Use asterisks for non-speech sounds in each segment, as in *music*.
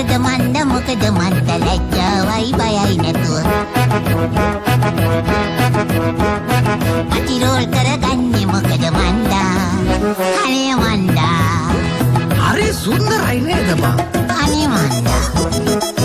මොකද මන්ද මොකද මන්ද? ලැජ්ජාවයි බයයි නැතුව. පටිරෝල් කරගන්නේ මොකද මන්දා? අනේ මන්දා. හරි සුන්දරයි නේද බං? අනේ මන්දා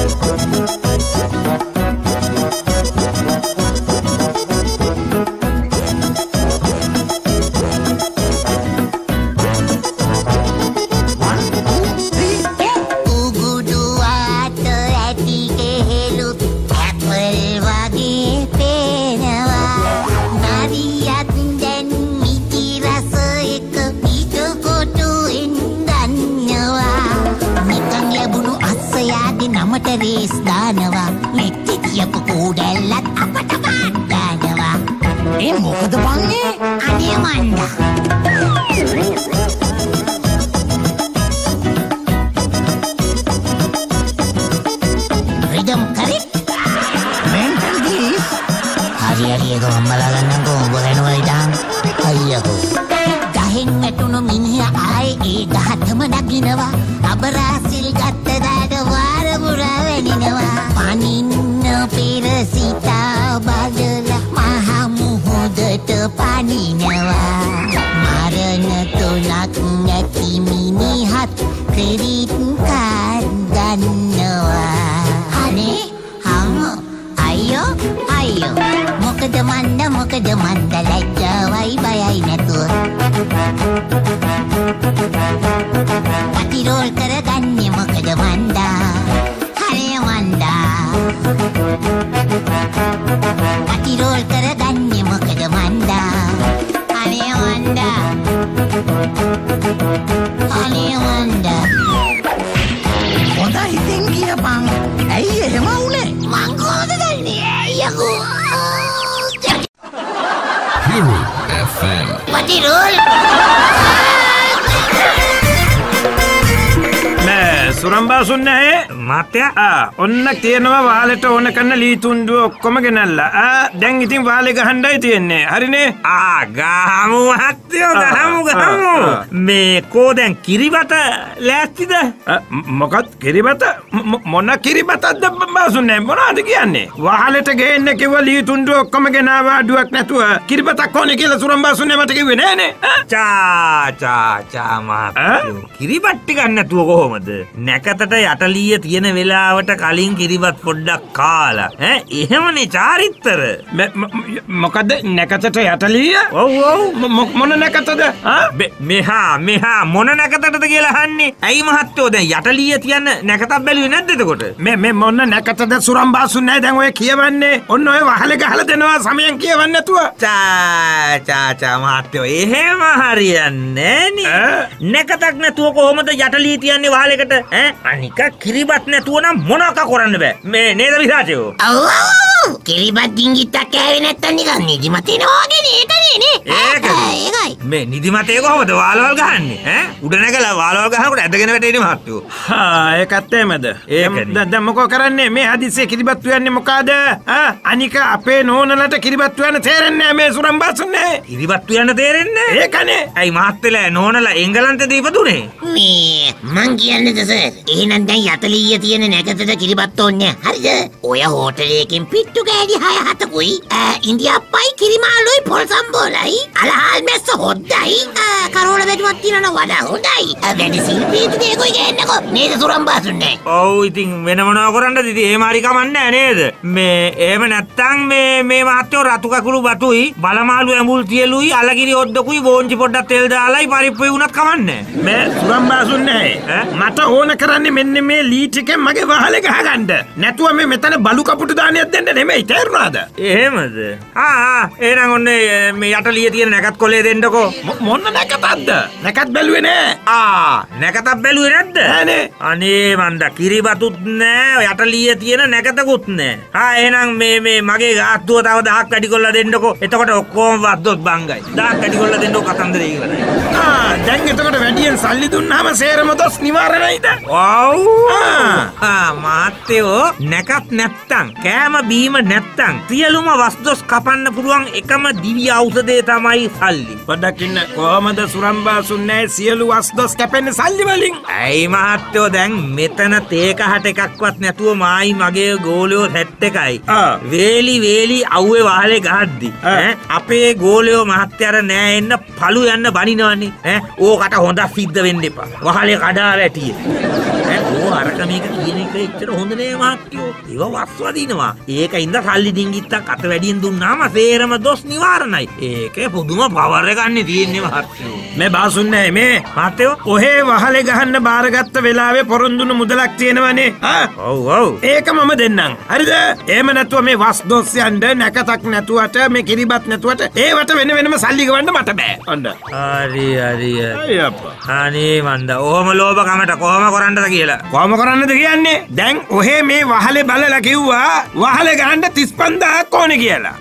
පටිරෝල් කරගන්නේ මොකද නෑ සුරම්බාසුන් නැහැ මත්‍ය ඔන්න තියෙනවා වාලෙට ඕන කන්න ලීතුන්ඩුව ඔක්කොම ගෙනල්ලා. දැන් ඉතින් වාලෙ ගහන්ඩයි තියෙන්නේ. හරිනේ? ආ ගහමු මහත්තයෝ ආ, ගහමු. මේ කෝ දැන් කිරිබත ලෑස්තිද? මොකත් කිරිබත? ම- ම- මොන කිරිබතක්ද බාසුන්නේ? මොනාද කියන්නේ? වහලට ගේන්න කිව ලීතුන්ඩුව ඔක්කොම ගෙනවා අඩුවක් නැතුව කිරිබතක් ඕන කියලා සුරම්බාසුන්නේ මට කිව්වේ නෑනේ? චාචාචා මහත්තයෝ. කිරිබට්ටි ගන්නතුව කොහොමද නැකතට යටලීය තියෙන වෙලාවට කලින් කිරිබත් පොඩ්ඩක් කාලා. ඈ? එහෙමනේ චාරිත්තර මොකද නැකතට යටලීය? ඔව් ඔව්. මොන නැකතද? මෙහා මෙහා. මොන නැකතටද කියලා අහන්නේ? ඇයි මහත්තයෝ දැන් යටලීය තියන්න නැකතක් බැලුවේ නැද්ද එතකොට? මේ මේ මොන්න නැකතද? සුරම්බාසුන්නෑ දැන් ඔය කියවන්නේ ඔන්න ඔය වහල ගහල දෙනවා සමයන් කියවන්නතුව චාචාචා මහත්තයෝ. එහෙම හරියන්නේ? නැකතක් නැතුව කොහොමද යටලී තියන්නේ වහලෙකට? ඈ අනික කිරිබත් නැතුව නම් මොනක කරන්න බෑ. මේ නේද විසාචයෝ ඔව් කිරිබත් ඩිංගිත්තක් කෑවේ නැත්තම් නිකන් නිදිමත එනවා වගේ නේ. ඒකනේ නේ ඒකනේ. ඒකයි. මේ නිදිමතේ කොහොමද වාලවල් ගහන්නේ? ඈ? උඩ නැගලා වාලවල් ගහනකොට ඇදගෙන වැටෙන්නේ මහත්තයෝ ඒකත් එමද ඒකනේ. දැම්මකෝ කරන්නේ? මේ හදිස්සේ කිරිබත්තු යන්නේ මොකාද? අනික අපේ නෝනලට කිරිබත්තු යන තේරෙන්නේ මේ සුරම්බාසුන්නේ කිරිබත් යන්න තේරෙන්නේ ඒකනේ. ඇයි මහත්තලා නෝනලා එංගලන්තේ ඉපදුනේ මේ මං කියන්නද සර්? එහෙනම් දැන් යතලීය තියෙන නැකතට කිරිබත් ඕන්නේ හරිද? ඔය හෝටලයකින් පිට්ටු කෑලි හය හතකුයි ඈ, ඉන්දියාප්පයි කිරිමාලුයි පොල් සම්බෝලයි අලහල් මැස්ස හොද්දයි කරෝල වැටුමක් තියනවා වඩා හොඳයි. වැඩ සිල්පීතු දෙකුයි ගන්නකො නේද සුරම්බාසුන්නේ ඔව් ඉතින් වෙන මොනවා කරන්නද ඉතින් එහෙම හරි කමන්නේ නේද? මේ එහෙම නැත්තම් මේ මේ මහත්තයෝ රතු කකුළු බතුයි බලමාලු ඇඹුල් තියලුයි අලගිරි ඔද්දකුයි බෝංචි පොඩ්ඩක් තෙල් දාලායි පරිප්පුයි උනත් කමන්නේ. මේ සුරම්බාසුන්නේ ඈ? මට ඕන කරන්නේ මෙන්න මේ ලීටිකෙන් මගේ වහලේ ගහගන්න. නැතුව මේ මෙතන බලු කපුටු දානයක් දෙන්න නෙමෙයි තේරුණාද? එහෙමද? ආ ආ, එහෙනම් ඔන්න ඒ, මේ යටලිය තියෙන නැකත් කොලේ දෙන්නකෝ. මොන්න නැකතක්ද? නැකත් බැලුවේ නෑ. ආ නැකතක් බැලුවේ නැද්ද? නෑනේ. අනේ මන්ද කිරිබතුත් නෑ. යටලිය තියෙන නැකතකුත් නෑ. ආ එහෙනම් මේ මේ මගේ ගාත්තුව තව දහක් වැඩි කොල්ල දෙන්නකෝ. එතකොට ඔක්කොම වද්දොත් බංගයි. දහක් වැඩි කොල්ල දෙන්නකෝ කතන්දරේ ඉවරයි. ආ, දැන් එතකොට වැඩියෙන් සල්ලි දුන්නාම සේරම දොස් නිවාරණයිද? ඔව් ආ. මාත්‍යයෝ නැකත් නැත්තං කෑම බීම නැත්තං සියලුම වස්දොස් කපන්න පුළුවන් එකම දිවි ඖෂධ දේ තමයි සල්ලි. පොඩක්කින්න කොහමද සුරම්බාසුන්නෑ සියලු වස්දොස් කැපෙන්න සල්ලි වලින් ඇයි මහත්තයෝ දැන් මෙතන තේකහට එකක්වත් නැතුව මායි මගේ ගෝලයෝ සැට් එකයි. වේලි වේලි අව්වේ වහලේ ගහද්දි. අපේ ගෝලයෝ මහත්තයර නෑ එන්න පළු යන්න බනිනවන්නේ. ඈ, ඕකට හොඳ සිද්ධ වෙන්න එපා. වහලේ කඩා වැටිය. අරක මේක කියන එක එච්චර හොඳ නෑ මහත්තයෝ. ඒව වස්වදිනවා. ඒක ඉඳ සල්ලි ඩිංගිත්තක් අත වැඩියෙන් දුන්නාම සේරම දොස් නිවාරණයි. ඒකේ පුදුම පවර් එකක් නේ තියෙන්නේ මහත්තයෝ. මේ බාසුන්නෑ මේ මහත්තයෝ ඔහේ වහලෙ ගහන්න බාරගත්ත වෙලාවේ පොරොන්දුන මුදලක් තියෙනවනේ? ඔව් ඔව්. ඒක මම දෙන්නම් හරිද ඒම නැතුව මේ වස් දොස්යන්ට නැකතක් නැතුවට මේ කිරිබත් නැතුවට ඒවට වෙන වෙනම සල්ලිගවන්න මට බෑ ඔන්න හරි හරි. අනේ මන්ද ඕම ලෝභකමට කොහොම කරන්නද කියලා. කොහොම කරන්නද කියන්නේ දැන් ඔහේ මේ වහලෙ බලලා කිව්වා වහලෙ ගහන්න තිස් පන්දාක් ඕන කියලා?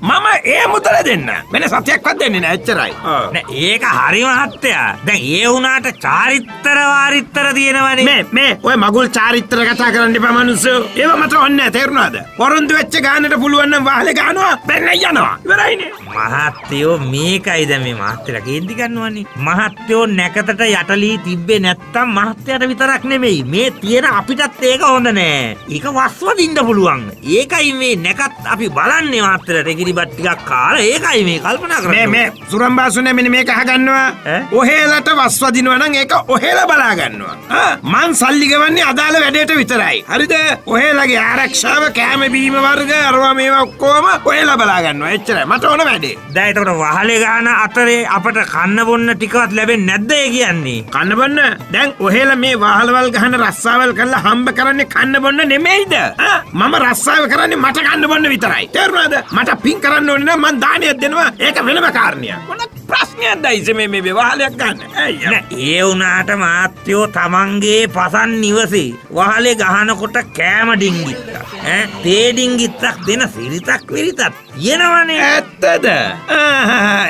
මම ඒ මුදල දෙන්න වෙන සතියක්වත් දෙන්නේ නෑ එච්චරයි. නෑ, ඒක හරි මහත්තයා. දැන් ඒ වුණාට චාරිත්‍ර වාරිත්‍ර තියෙනවනේ. මේ මේ ඔය මගුල් චාරිත්‍ර කතා කරන්න එපා මනුස්සයෝ ඒව මට ඔන්න තේරුණාද පොරොන්දු වෙච්ච ගානට පුළුවන් නම් වහලෙ ගහනවා පෙන්න යනවා ඉවරයිනේ මහත්තයෝ මේකයි දැන් මේ මහත්තයලා කේන්ති ගන්නවනේ. මහත්තයෝ නැකතට යටලී තිබ්බේ නැත්තම් මහත්තයාට විතරක් නෙමෙයි. මේ තියෙන අපිටත් ඒක හොඳ නෑ. ඒක වස්වදින්න පුළුවන්. ඒකයි මේ නැකත් අපි බලන්නේ මහත්තයාට එකිරිබත් ටිකක් කාලා ඒකයි මේ කල්පනා මේ කරන්නේ. මේ සුරම්බාසුනේ මෙන්න මේක අහගන්නවා? ඔහෙලට වස්වදිනවා නම් ඒක ඔහෙල බලා ගන්නවා මං සල්ලි ගෙවන්නේ අදාළ වැඩේට විතරයි හරිද ඔහෙලගේ ආරක්ෂාව කෑම බීම වර්ග අරවා මේවා ඔක්කොම ඔහෙලා බලා ගන්නවා එච්චරයි මට ඕන වැඩේ දැන් එතකොට වහලේ ගාන අතරේ අපට කන්න බොන්න ටිකවත් ලැබෙන්නේ නැද්ද ඒ කියන්නේ? කන්න බොන්න දැන් ඔහෙල මේ වහලවල් ගහන රස්සාවල් කරලා හම්බ කරන්නේ කන්න බොන්න නෙමෙයිද? ආ, මම රස්සාව කරන්නේ මට කන්න බොන්න විතරයි. තේරුණාද? මට පින් කරන්න ඕනේ නම් මං දානයක් දෙනවා. ඒක වෙනම කාරණයක්. මොන ප්‍රශ්නයක්ද ඉතින් මේ මේ වහලයක් ගන්න? ඇයි නෑ, ඒ වුණාට මාත්‍යෝ තමන්ගේ පසන් නිවසේ වහලේ ගහනකොට කෑම ඩිංගිත්තක් ඈ? තේ ඩිංගිත්තක් දෙන සිරිතක් විරිතක් තියෙනවනේ. ඇත්තද?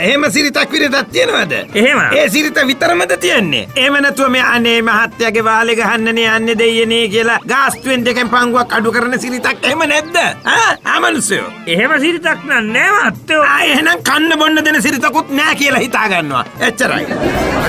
එහෙම සිරිතක් විරිතක් තියෙනවද? එහෙම. ඒ සිරිත විතරමද තියෙන්නේ? එහෙම නැතුව මේ අනේ මහත්තයාගේ වාලේ ගහන්නනේ යන්නේ දෙයියනේ කියලා ගාස්තුවෙන් දෙකෙන් පංගුවක් අඩු කරන සිරිතක් එහෙම නැද්ද? ආමනුස්සයෝ එහෙම සිරිතක් නෑ මාත්‍යෝ ආ එහෙනම් කන්න බොන්න දෙන සිරිතකුත් නෑ කියලා හිතා ගන්නවා එච්චරයි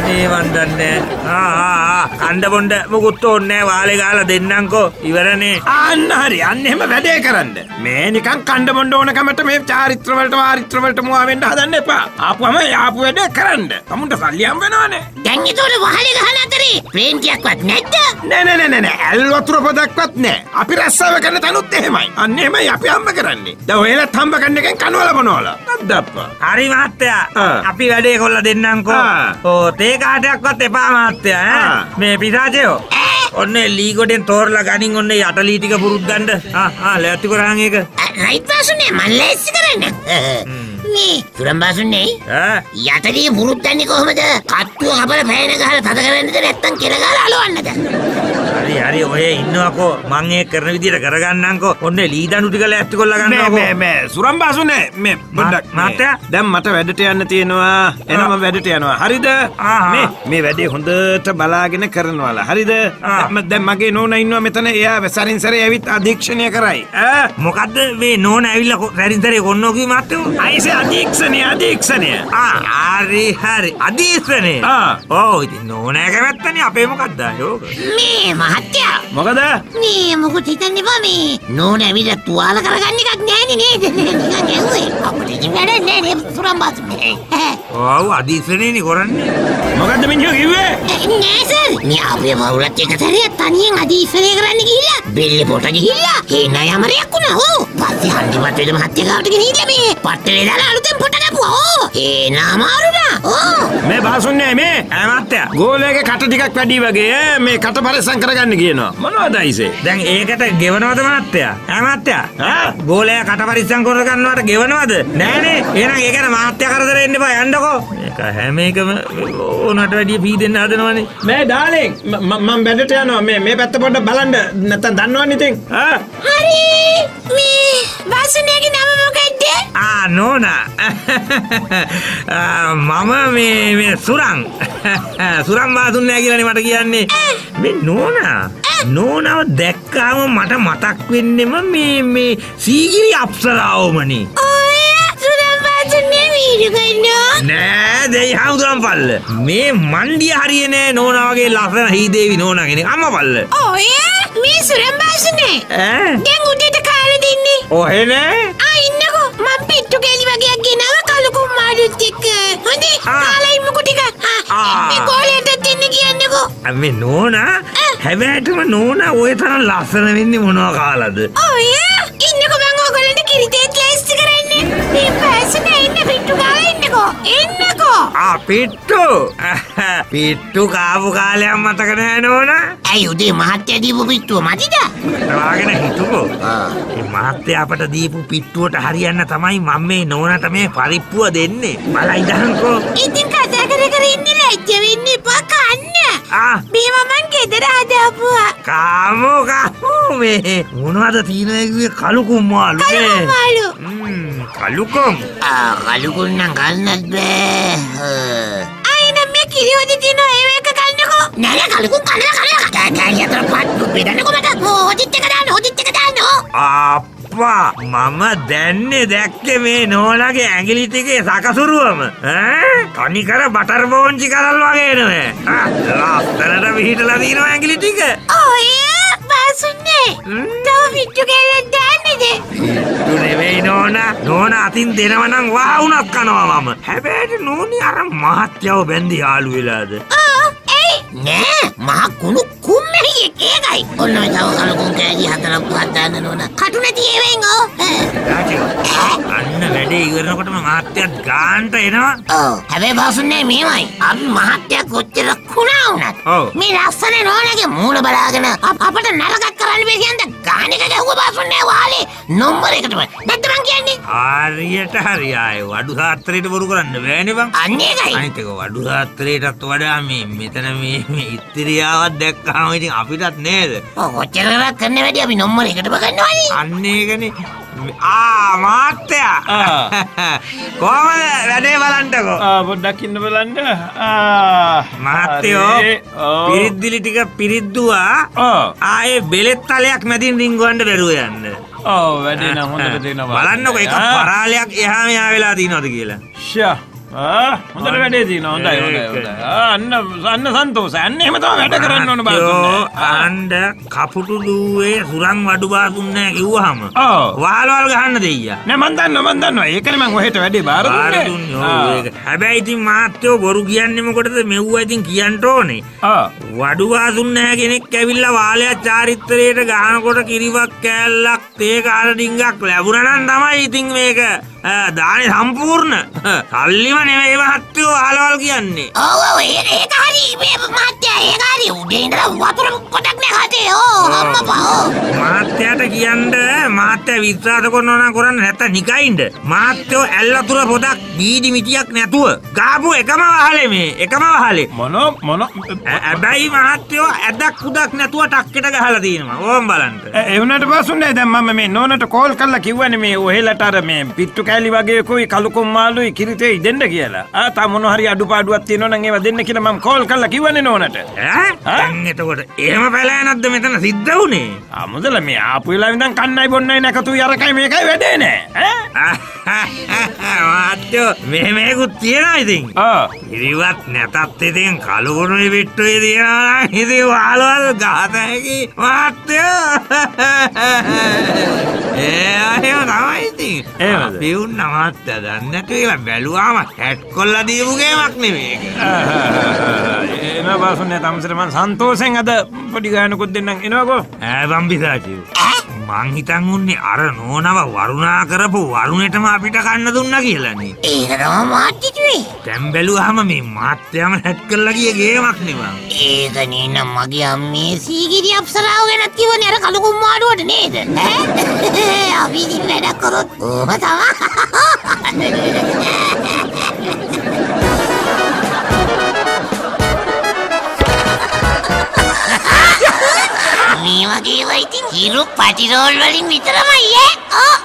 අනේ වන්දන්නේ. ආ ආ ආ කණ්ඩ බොණ්ඩ මුකුත් ඕනේ නෑ වාලේ ගාලා දෙන්නම්කෝ. ඉවරනේ. අන්න හරි. අන්න එහෙම වැඩේ කරන්න. මේ නිකන් කණ්ඩ බොණ්ඩ ඕනකමට මේ චාරිත්‍ර වලට වාරිත්‍ර වලට මුවා වෙන්න හදන්න එපා. ආපුවම යාපු වැඩේ කරන්න. තමුන්ට සල්ලි හම් වෙනවනේ දැන් එතකොට වහලේ ගහන අතරේ ප්‍රේන්තියක්වත් නැද්ද? නෑ නෑ නෑ නෑ ඇල් වතුර පොදක්වත් නෑ. අපි රස්සාව කරන තනුත් එහෙමයි. අන්න එහෙමයි අපි හම්බ කරන්නේ. දැන් ඔයලත් හම්බ කරන එකෙන් කනවල බනවල නැද්දප්පා හරි මහත්තයා. අපි වැඩේ කොල්ල දෙන්නම්කෝ. ඕ තේ කාටයක්වත් එපා. ආ. මේ පිසාචයෝ ඔන්න ලීගොඩෙන් තෝරලා ගනින් ඔන්න යටලී ටික පුරුත් ගන්න ආ ආ ලෑස්ති කරාන් ඒක රයිට් බාසුනේ මන් ලෑස්ති කරන්න. මේ සුරම්බාසුනේ ඈ යටදී පුරුද්දන්නේ කොහොමද? කට්ටුව කපලා පෑන ගහලා තද කරන්නද නැත්තම් කෙල ගහලා අලවන්නද? හරි හරි ඔය ඉන්නවකෝ. මං ඒ කරන විදියට කරගන්නම්කෝ. ඔන්න ලී දණු ටික ලෑස්ති කරලා මේ ගන්නකෝ මේ මේ. සුරම්බාසුනේ මේ පොඩ්ඩක් මේ. මහත්තයා? දැන් මට වැඩට යන්න තියෙනවා. එනම වැඩට යනවා. හරිද. මේ මේ වැඩේ හොඳට බලාගෙන කරනවාලා. හරිද. දැන්- මගේ නෝනා ඉන්නවා මෙතන. එයා සරින් සරේ ඇවිත් අධීක්ෂණය කරයි. ඈ? මොකද්ද මේ නෝන ඇවිල්ලා සැරින් සැරේ කොන්නෝ කී මහත්තයෝ? අයිසේ අධීක්ෂණය අධීක්ෂණය. ආ හරි හරි. අදීස්වනේ ආ. ඕ ඉතින් නෝනෑ කැමැත්තනේ. අපේ මොකක්ද යෝක මේ මහත්තයා මොකද? මේ මොකුත් හිතන්න එපා මේ නෝන ඇවිල්ලා තුවාල කරගන්න එකක් නෑනේ නේද? නිකන් ඇහුවේ. අපිට ඉතින් වැඩක් නෑ නේ සුරම්බාසුනේ ඔව් අදීස්වනේනේ කරන්නේ. මොකද්ද මිනිහෝ කිව්වේ? නෑ සර් මේ අපේ පවුලත් එක සැරයක් තනියෙන් අධීක්ෂණය කරන්න ගිහිල්ලා බෙල්ලේ පොට ගිහිල්ලා හේන යමරයක් වුණා. ඕ පස්සේ හන්දිමත් වේද මහත්තයා ගාවට ගෙනිහිල්ලා මේ පට්ටලේ දාලා අලුතෙන් පොට ගැපුවා ඕ අමාරුණා ඕ මේ බාසුන්නේ මේ. ඇමත්තයා ගෝලයාගේ කට ටිකක් වැඩි වගේ. මේ කට පරිස්සම් කරගන්න කියනවා. මොනවද අයිසේ? දැන් ඒකට ගෙවනවද මහත්තයා ඇමත්තයා ආ? ගෝලයා කට පරිස්සම් කර ගන්නවට ගෙවනවද? නෑනේ. එහෙනම් ඒ ගැන මහත්තයා කරදර එන්න එපා. යන්නකෝ. මේක හැම එකම ඕනට වැඩිය පී දෙන්න හදනවනේ. මේ ඩාලින් මම වැඩට යනවා. මේ මේ පැත්ත පොඩ්ඩක් බලන්න. නැත්තම් දන්නවන්නේ ඉතින්. හරි. මේ බාසුනේගේ නම මොකක්ද ආ නෝනා *laughs* මම මේ සුරං. *laughs* සුරම් බාදුන්නෑ කියලනේ මට කියන්නේ. මේ නෝනා. නෝනාව දැක්කාම මට මතක් වෙන්නෙම මේ මේ සීගිරි අප්සරාවමනේ. නෑ දෙයි හමුදුරම් පල්ල. මේ මණ්ඩිය හරියනෑ නෝනාවගේ ලස්සන හිදේවි නෝනගෙන අම්ම පල්ල. ඔය මේ සුරම්බාසනේ දැන් උඩට කාල දෙන්නේ ඔහෙනෑ හොඳේ ආ. කාලා ඉමුකෝ ටිකක්. ආ. ආ. මේ ගෝලයටත් දෙන්න කියන්නකෝ? මේ නෝනා? හැබැටම නෝන ඔය තරම් ලස්සන වෙන්නේ මොනවා කාලද? ඔය? ඉන්නකෝ මං ඕගොල්ලන්ට කිරිතේත් ලෑස්ති කරන්නේ. මේ පාසන ඉන්න පිට්ටු කාලා ඉන්නකෝ. එන්නකෝ. ආ පිට්ටු පිට්ටු කාපු කාලයක් මතක නෑ නෝන. ඇයි උදේ මහත්තයා දීපු පිට්ටුව මතිද වාගෙන හිටුකෝ මේ මහත්තය අපට දීපු පිට්ටුවට හරියන්න තමයි මම මේ නෝනට මේ පරිප්පුව දෙන්නේ. බලයි දහන්කෝ ඉතින් කතා කර කර ඉන්නේ ලැජ්ජ වෙන්න එපා කන්න. මේව මං ගෙදර හදාපුවා. කාමෝ කාමෝ මේ. මොනවද තීනයකුවේ කලුකුම් මාලු කලුකුම් මාළු. කලුකොම් කලුකුන්නම් ගන්නත් බෑ අයිනම් මේ කිරිහොදි තියන ඒව එක කන්නකෝ නැල කලුකුන් කනල කනල කෑකෑ අතර පත්තු බෙදන්නකො මට හොදිත් එක දාන්න හොදිත් එක දාන්න. අප්පා මම දැන්නේ දැක්කේ මේ නෝලගේ ඇඟිලි ටිකේ සකසුරුවම. ඈ? තනිකර බටර් බෝංචි කරල් වගේ නෙවෙයි ආ, ලස්සනට විහිටලා තියෙනවා ඇඟිලි ටික. ඔය බාසුන්නේ තව පිට්ටු කැල්ලක් දාන්නද පිට්ටු නෙවෙයි නෝනා නෝනා අතින් දෙනවනම් වාවුනක් කනවා මම හැබැයි නෝනි අර මහත්යව බැන්දි යාළු වෙලාද ඇයි නෑ මහ කුණු කුම්මැහි ඒකයි ඔන්න ඔය තව කලුකුන් කෑලි හතරක් පහක් දාන්න නෝන කටු නැති ඒවෙන් ඕ. රාජික, අන්න වැඩේ ඉවරනකොටම මහත්යත් ගාන්ට එනවා. හැබැයි බාසුන්නේ මේමයි. අපි මහත්තයා කොච්චර කුණා වුණත්. මේ ලස්සන නෝනගේ මූණ බලාගෙන අප- අපට නරකක් කරන්න බැරි හන්ද ගාන එක ගැහුව බාසුන්නේ වාලේ නොම්බර එකටම. නැත්ද මං කියන්නේ? හරියට හරි ආය වඩු සාත්‍රයට බොරු කරන්න බෑනේ බං. අන්න ඒකයි. අනිත් එක වඩු සාත්‍රයටත් වඩා මේ මෙතන මේ ඉත්‍ත්‍රියාවක් දැක්කම ඉතින් අපිටත් නේද? ඔව් කොච්චර කරක් කරන්න වැඩි. අපි නොම්බර එකටම ගන්නවනේ අන්න ඒකනේ. ආ මාත්‍යයා *laughs* කොහමද? වැඩේ බලන්ටකෝ පොඩ්ඩක් ඉන්න බලන්න. මහත්තයෝ පිරිද්දිලි ටික පිරිද්දුවා. ආයේ බෙලෙත් තලයක් මැදින් රිංගුවන්ට බැරුව යන්න. ඕ වැඩේ නම් හොඳට දෙනවා. බලන්නකො එක පරාලයක් එහා මෙහා වෙලා තියෙනවද කියලා. ෂා හොඳට වැඩේ තියන හොඳයි හොඳයි අන්න අන්න සන්තෝස අන්න එහෙම තමයි වැඩ කරන්න ඕන බාසුන්නේ අන්ඩ කපුටු දුවේ සුරං වඩු බාසුන්නෑ කිව්වහම. ඔව්. වාලවල් ගහන්න දෙයියා. නෑ මන් දන්න මන් දන්නවා. ඒකනේ මං ඔහෙට වැඩේ බාර දුන්නේ. හැබැයි ඉතින් මාත්‍යෝ බොරු කියන්නේ මොකටද? මෙව්වා ඉතින් කියන්න ඕනේ. වඩු බාසුන් නැහැ කෙනෙක් ඇවිල්ලා වාලයක් චාරිත්‍රයට ගහනකොට කිරිවක් කෑල්ලක් තේ කාල ඩිංගක් ලැබුණා නම් තමයි ඉතින් මේක දානේ සම්පූර්ණ. සල්ලිම නෙවෙයි මහත්තයෝ ආලවල් කියන්නේ. ඔව් ඔව් ඒක හරි මේ මහත්තයා ඒක හරි උදේ ඉඳලා වතුර කොටක් නෑ හතේ ඕ අම්මපා ඕ. මාත්‍යයට කියන්න මාත්‍ය විශ්වාස කරනවා නම් කරන්න නැත්නම් නිකයින්ද? මාත්‍යෝ ඇල්ලතුර පොදක් බීඩි මිටියක් නැතුව ගාපු එකම වහලේ මේ එකම වහලේ. මොන මොන හැබැයි මහත්තයෝ ඇදක් උදක් නැතුව ටක්කෙට ගහලා තියෙනවා. ඕම් බලන්න. එවනට පසුන්නේ දැන් මම මේ නෝනට කෝල් කරලා කිව්වනේ මේ ඔහෙලට අර මේ පිට්ටු කෑලි වගේ කොයි කලුකුම් මාළුයි කිරිතේ දෙන්න කියලා. ආ තා මොන හරි අඩුපාඩුවක් තියෙනවා නම් ඒවා දෙන්න කියලා මම කෝල් කරලා කිව්වනේ නෝනට. එතකොට එහෙම පැලෑනක්ද මෙතන සිද්ධ වුනේ ආ මුදල මේ ආපු වෙලාවෙ ඉඳන් කන්නයි බොන්නයි නැකතු යරකයි මේකයි වැඩේ නෑ. ඈ? *laughs* මාත්‍යෝ මෙහෙමයකුත් තියෙනවා ඉතින් ආ. ඉරිවත් නැතත් ඉතින් කළුගුණුයි විට්ටුයි තියෙනවා ඉතින් වාලවල් ගහත හැකි මාත්‍යෝ *laughs* *laughs* ඒ එහෙම තමයි ඉතින් එහෙමද? පිවුන්න මාත්‍ය දන්නේ නැතු කියලා බැලුවාම හැට් කොල්ලා දීපු ගේමක් නෙමෙයි ඒක. *laughs* එන බසුන්නේ තමසර මං සන්තෝෂෙන් අද පොඩි ගානකුත් දෙන්නම්. එනවකෝ. ඈ බම්බිසාචිව මං හිතන් උන්නේ අර නෝනව වරුණා කරපු වරුණෙටම අපිට කන්න දුන්නා කියලානේ. ඒක තමයි මාත්‍යිතුවේ දැන් බැලුවාම මේ මාත්‍යම හැට් කරලා ගිය ගේමක් නෙවන් ඒක නේනම් මගේ අම්මේ සීගිරි අප්සරාව ගැනත් කිව්වනේ. අර කලුකුම් මාඩුවට නේද? ඈ? අපි ඉතින් වැඩක් කරොත් ඕම තමයි මේ වගේ වයිති හිරු පටිරෝල් වලින් විතරමයි ඈ.